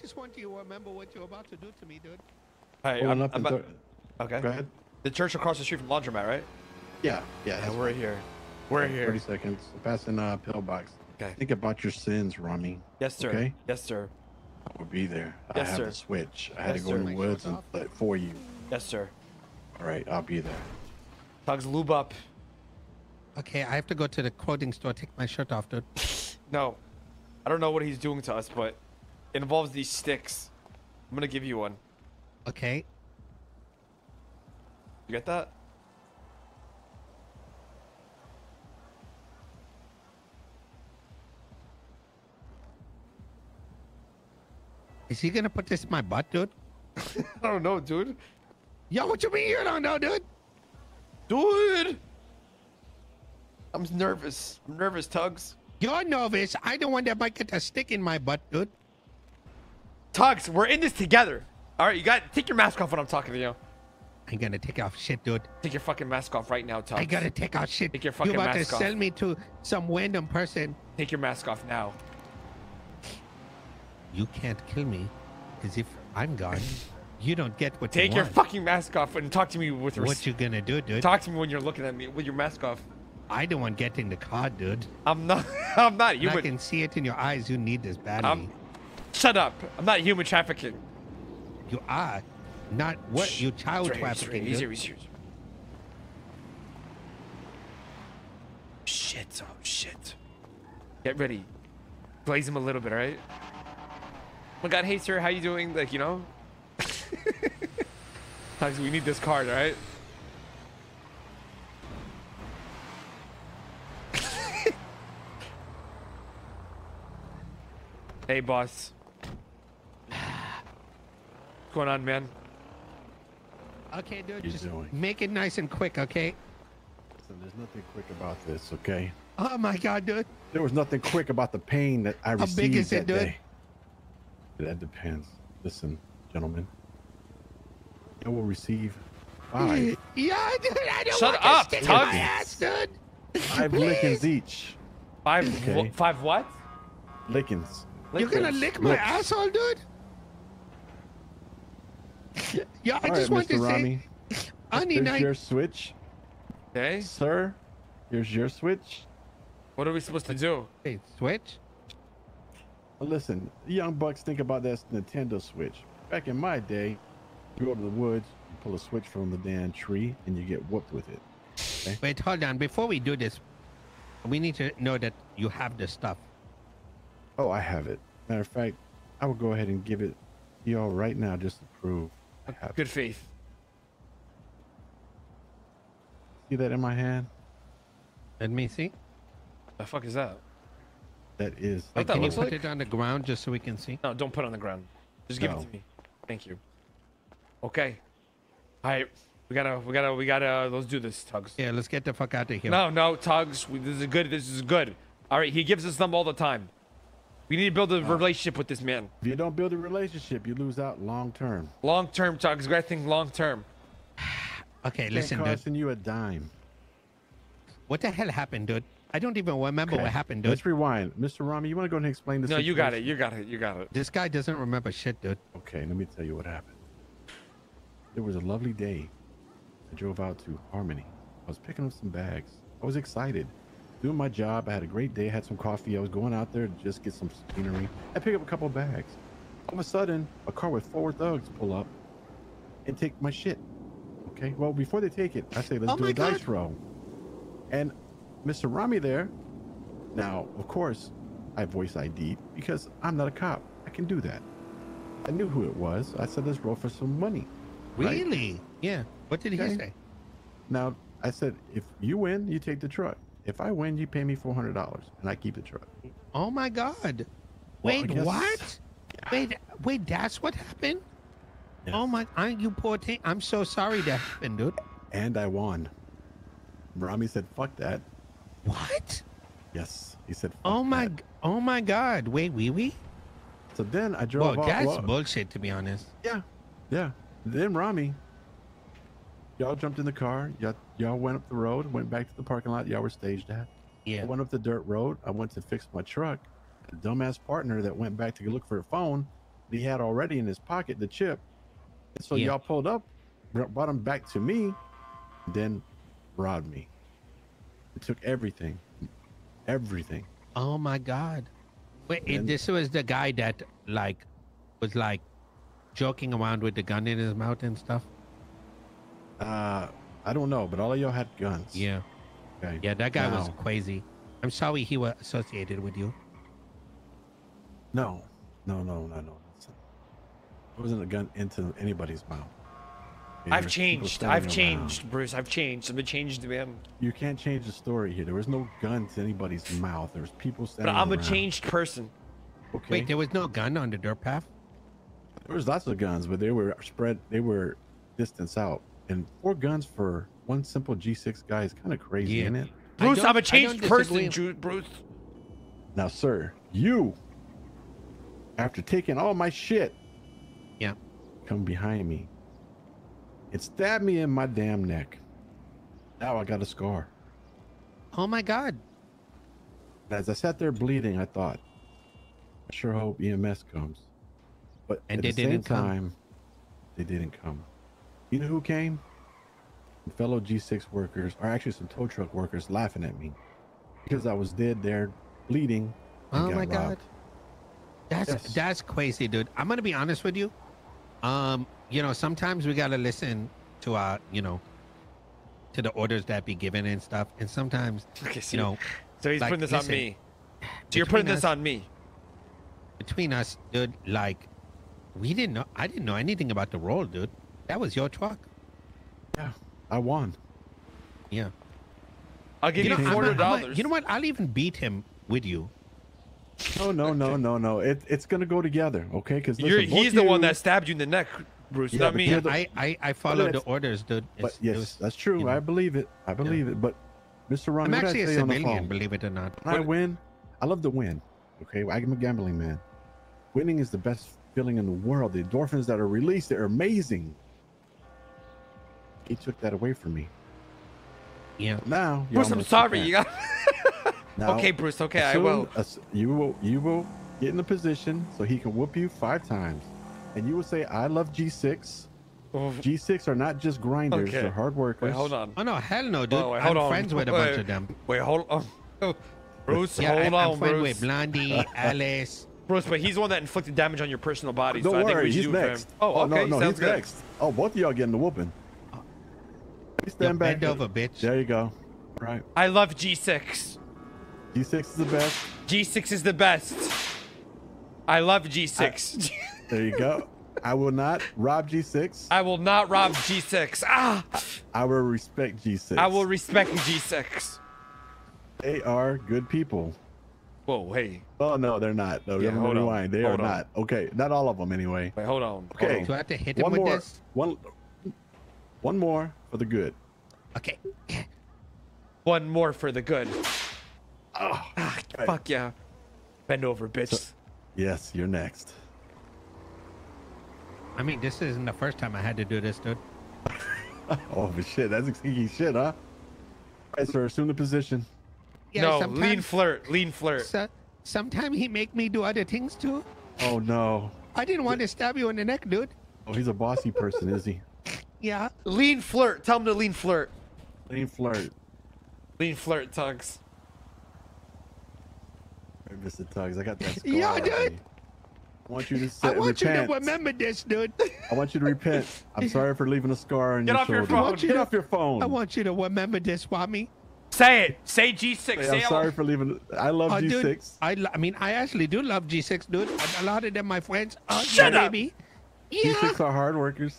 just want you to remember what you're about to do to me, dude. Hey, Pulling I'm, up I'm the about- door- okay. Go ahead. The church across the street from laundromat, right? Yeah, yeah. Yeah, we're here. We're fine. here. 30 seconds. Passing a uh, pillbox. Okay. Think about your sins, Ramee. Yes, sir. Okay. Yes, sir. I will be there. Yes, I have sir. the switch. I had Yes, to go sir. in the woods and play for you. Yes, sir. All right, I'll be there. Tugs, lube up. Okay, I have to go to the clothing store, take my shirt off, dude. No, I don't know what he's doing to us, but it involves these sticks. I'm gonna give you one. Okay. You get that? Is he gonna put this in my butt, dude? I don't know, dude. Yo, what you mean you don't know, dude? Dude! I'm nervous. I'm nervous, Tugs. You're nervous. I the one that might get a stick in my butt, dude. Tugs, we're in this together. All right, you got take your mask off when I'm talking to you. I'm gonna take off shit, dude. Take your fucking mask off right now, Tugs. I gotta take off shit. Take your fucking you about to off. sell me to some random person. Take your mask off now. You can't kill me, because if I'm gone, you don't get what Take you want. Take your fucking mask off and talk to me with What you gonna do, dude? Talk to me when you're looking at me with your mask off. I don't want getting the card, dude. I'm not. I'm not And I can see it in your eyes. You need this badly. I'm. Shut up. I'm not human trafficking. You are not what Shh. you child right right trafficking. dude. Easier, easier. Shit. Oh shit. Get ready. Blaze him a little bit, all right? Oh my God, hey sir, how you doing? Like you know. We need this card, all right? hey, boss. What's going on, man? Okay, dude. You Just doing? make it nice and quick, okay? Listen, there's nothing quick about this, okay? Oh my God, dude. There was nothing quick about the pain that I How received big is it, that dude? day. That depends. Listen, gentlemen. I will receive five, Yeah, dude. I don't Shut want to up, stick in my ass, dude. five Please. lickings each. Five, Okay. wh- five what? Lickings. You're gonna lick my Lips. asshole, dude? Yeah, I All just right, want Mr. to Ramee. say, honey Here's night. your switch, Okay. sir. Here's your switch. What are we supposed to do? Hey, switch. Listen, young bucks think about that Nintendo Switch. Back in my day, you go to the woods, you pull a switch from the damn tree, and you get whooped with it. Wait, hold on. Before we do this, we need to know that you have the stuff. Oh, I have it. Matter of fact, I will go ahead and give it to y'all right now just to prove I have. Good faith. See that in my hand? Let me see. The fuck is that? That is. What that Can you looks put like? it on the ground just so we can see? No, don't put it on the ground. Just give it to me. Thank you. Okay. All right. We gotta, we gotta, we gotta. Let's do this, Tugs. Yeah, let's get the fuck out of here. No, no, Tugs. We, this is good. This is good. All right. He gives us them all the time. We need to build a uh, relationship with this man. If you don't build a relationship, you lose out long term. Long term, Tugs. We gotta think long term. Okay, Can't listen, dude. costing you a dime. What the hell happened, dude? I don't even remember what happened, dude. Let's rewind. Mr. Ramee, you want to go ahead and explain this? No, you got it. You got it. You got it. This guy doesn't remember shit, dude. Okay, let me tell you what happened. It was a lovely day. I drove out to Harmony. I was picking up some bags. I was excited. Doing my job. I had a great day. Had some coffee. I was going out there to just get some scenery. I pick up a couple bags. All of a sudden, a car with four thugs pull up and take my shit. Okay. Well, before they take it, I say, let's Oh do a dice God. roll. And Mr. Ramee there. Now, of course, I voice ID because I'm not a cop. I can do that. I knew who it was. I said, let's roll for some money. right? Really? Yeah. What did he Okay. say? Now, I said, if you win, you take the truck. If I win, you pay me $400 and I keep the truck. Oh my God. Well, Wait, guess- what? Wait, wait, that's what happened? Oh Yes. my, I, you poor thing. I'm so sorry that happened, dude. And I won. Ramee said, fuck that. What? Yes. He said, fuck Oh my, that. oh my God. Wait, wee wee? So then I drove Well, off. that's well, bullshit, to be honest. Yeah. Yeah. Then Ramee, y'all jumped in the car. Y'all, y'all went up the road, went back to the parking lot y'all were staged at. I Yeah. went up the dirt road. I went to fix my truck. The dumbass partner that went back to look for a phone he had already in his pocket the chip. And so Yeah. y'all pulled up, brought him back to me, then robbed me. It took everything, everything. Oh my God. Wait, And- this was the guy that like was like joking around with the gun in his mouth and stuff. Uh, I don't know, but all of y'all had guns. Yeah. Okay. Yeah, that guy was crazy. I'm sorry he was associated with you. No, no, no, no, no. Listen. There wasn't a gun into anybody's mouth. Okay, I've changed. I've around. changed, Bruce. I've changed. I've been changed, man. You can't change the story here. There was no gun to anybody's mouth. There was people But I'm a changed person. Okay. Wait, there was no gun on the dirt path? There was lots of guns, but they were spread. They were distance out, and four guns for one simple G6 guy is kind of crazy, Yeah. isn't it? Bruce, I'm a changed person, disagree. Ju- Bruce. Now, sir, you, after taking all my shit, Yeah. come behind me and stab me in my damn neck. Now I got a scar. Oh my God. As I sat there bleeding, I thought, I sure hope EMS comes. But And at they the same didn't come. time, they didn't come. You know who came? Fellow G6 workers, or actually some tow truck workers, laughing at me because I was dead there, bleeding. Oh my robbed. God. That's Yes. that's crazy, dude. I'm gonna be honest with you. Um, you know, sometimes we gotta listen to our, you know, to the orders that be given and stuff. And sometimes, Okay, so you know, so he's like, putting this listen, on me. So you're between putting this on me. between us, dude, like we didn't know I didn't know anything about the role, dude. That was your truck. Yeah, I won. Yeah. I'll give you, know, I'm four not- hundred I'm not- dollars. you know what? I'll even beat him with you. No, no, no, no, no. It, it's gonna go together, okay? Because he's the one that stabbed you in the neck, Bruce, Yeah, not me. the- I I, I followed the orders, dude. It's- it yes, was- that's true. you know. I believe it. I believe it. But Mr. Ron, I'm what did I actually a tell you on the civilian, believe it or not. When I win, I love to win. Okay, I'm a gambling man. Winning is the best feeling in the world. The endorphins that are released, they're amazing. He took that away from me. Yeah. Now, you Bruce, I'm sorry. can't. You got. Now, okay, Bruce. Okay, I will. ass- you will. You will get in the position so he can whoop you five times, and you will say, "I love G6." Oh, G6 are not just grinders; Okay. they're hard workers. Wait, hold on. Oh no, hell no, dude. Oh, wait, hold I'm on. friends with a Wait, bunch of them. Wait, hold on. Bruce, Yeah, hold I'm, on, I'm friends Bruce. with Blondie, Alice. Bruce, but he's the one that inflicted damage on your personal body. Don't so I think worry, we should he's do for next. him. Oh, oh okay, no, no, sounds he's good. next. Oh, both of y'all getting the whooping. You Yo, stand back. bend over, bitch. There you go. Right. I love G6. G6 is the best. G6 is the best. I love G6. There you go. I will not rob G6. I will not rob G6. Ah! I will respect G6. I will respect G6. They are good people. Whoa, hey. Oh no, they're not. No, Yeah, never hold on. rewind. They Hold are on. not. Okay, not all of them anyway. Wait, hold on. Okay. Hold Do I have to hit them One with more. this? One. One more for the good. Okay. One more for the good. Oh, Ah, fuck yeah. Bend over, bitch. yes, you're next. I mean, this isn't the first time I had to do this, dude. Oh but shit, that's sneaky shit, huh? All right, sir, assume the position. Yeah, no, lean flirt. Lean flirt. so, sometimes he make me do other things too. Oh no. I didn't want to stab you in the neck, dude. Oh, he's a bossy person, is he? Yeah. Lean flirt. Tell him to lean flirt. Lean flirt. Lean flirt, Tugs. Hey, Mr. Tugs. I got that scar. Yeah, dude. me. I want you to I sit, want you to remember this, dude. I want you to repent. I'm sorry for leaving a scar on Get your off your shoulder. phone. I want you Get to- off your phone. I want you to remember this, Swami. Say it. Say G6. Hey, Say I'm it. sorry for leaving. I love Oh, G6. dude, I, lo- I mean, I actually do love G6, dude. A- A lot of them, my friends. Oh, Shut yeah, up. baby. Yeah. G6 are hard workers.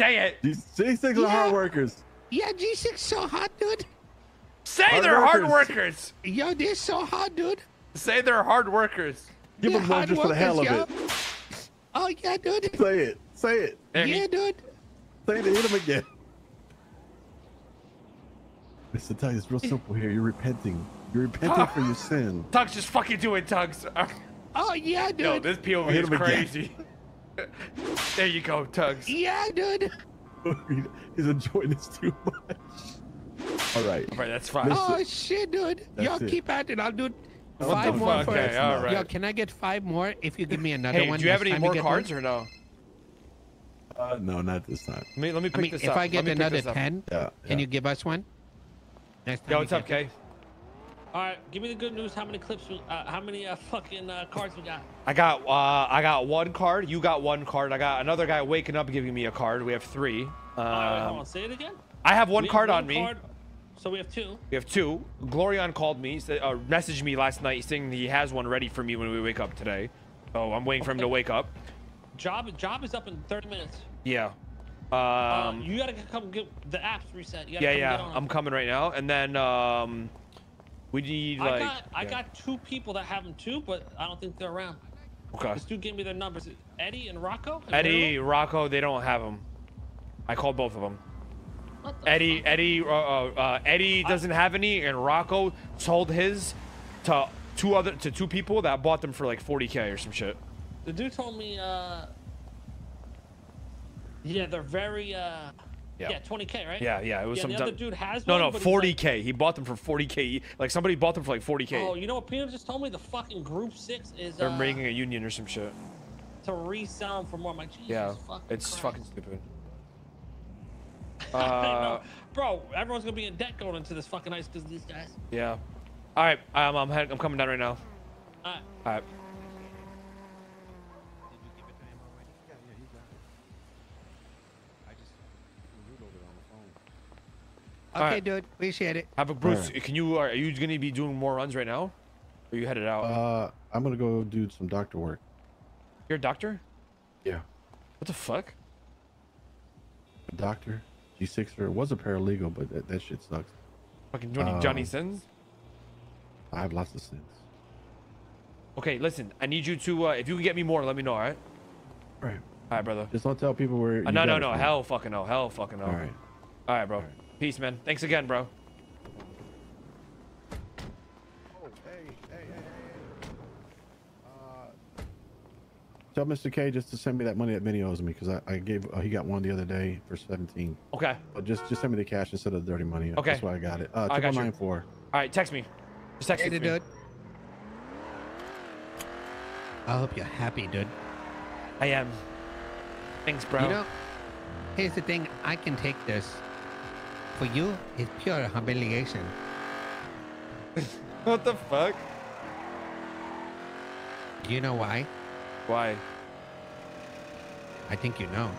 Say it. G- G6 are Yeah. hard workers. Yeah, G6 so hot, dude. Say Hard they're hard workers. workers. Yo, they're so hot, dude. Say they're hard workers. Give They're them one hard just for the hell of workers, it. yo. Oh, yeah, dude. Say it. Say it. There he- Yeah, dude. Say it. Hit him again. Mr. Tuggs, it's real simple here. You're repenting. You're repenting ah. for your sin. Tugs, just fucking do it, Tugs. Oh, yeah, dude. Yo, this POV hit is him again. crazy. there you go, Tugs. Yeah, dude. He's enjoying this too much. All right. All right, that's fine. Listen. Oh, shit, dude. That's Yo, it. keep at it. I'll do What five more fuck? for Okay, all right. Yo, can I get five more if you give me another Hey, one? do you have any more cards one? or no? Uh, no, not this time. Let me let me pick I mean, this if up. I Let get another ten, Yeah. can you give us one? Next time Yo, what's up, Kay? All right, give me the good news. How many clips? We, uh, how many uh, fucking uh, cards we got? I got uh I got one card. You got one card. I got another guy waking up giving me a card. We have three. Um, All right, hold on. Say it again. I have one We have card on me. card, so we have two. We have two. Glorion called me, said, uh, messaged me last night saying he has one ready for me when we wake up today. Oh, I'm waiting for him to wake up. Job job is up in 30 minutes. Yeah. Uh, Um, you gotta come get the apps reset. You gotta yeah, yeah. I'm coming right now. And then um, we need I like. got I yeah. got two people that have them too, but I don't think they're around. Okay. This dude gave me their numbers. Eddie and Rocco. Eddie? Rocco, they don't have them. I called both of them. What the Eddie, fuck? Eddie, uh, uh, uh, Eddie doesn't have any, and Rocco sold his to two other to two people that bought them for like 40k or some shit. The dude told me. uh Yeah, they're very. uh Yeah. Yeah, 20k, right? Yeah, yeah, it was Yeah, some the other dude has No, one. no, but he's like- 40k. He bought them for 40k. Like somebody bought them for like 40k. Oh, you know what Peanut just told me? The fucking group six is They're uh, making a union or some shit. to resell them for more. I'm like, Jesus Yeah, fucking it's Christ. fucking stupid. Uh. Bro, everyone's gonna be in debt going into this fucking ice because these guys. yeah. All right, I'm I'm, head, I'm coming down right now. Alright. All right. Okay, Alright. dude. Appreciate it. Have a Bruce. Alright. Can you are you gonna be doing more runs right now? Or are you headed out? Uh, I'm gonna go do some doctor work. You're a doctor? Yeah. What the fuck? A doctor, G6er. Was a paralegal, but that, that shit sucks. Fucking Johnny Johnny Uh, Sins? I have lots of sins. Okay, listen. I need you to. Uh, if you can get me more, let me know. All right. All right. All right, brother. Just don't tell people where. Uh, you no, no, no. Hell, fucking no. Hell, fucking no. All right. All right, bro. All right. Peace, man. Thanks again, bro. Oh, hey, hey, hey, hey. Uh, tell Mr. K just to send me that money that Vinny owes me because I, I gave uh, he got one the other day for 17. Okay. But just just send me the cash instead of the dirty money. Okay. That's why I got it. Uh, I got you. triple nine four. All right. Text me. Just text Hey, me. dude. I hope you're happy, dude. I am. Thanks, bro. You know, here's the thing. I can take this. For you, it's pure humiliation. what the fuck? Do you know why? Why? I think you know.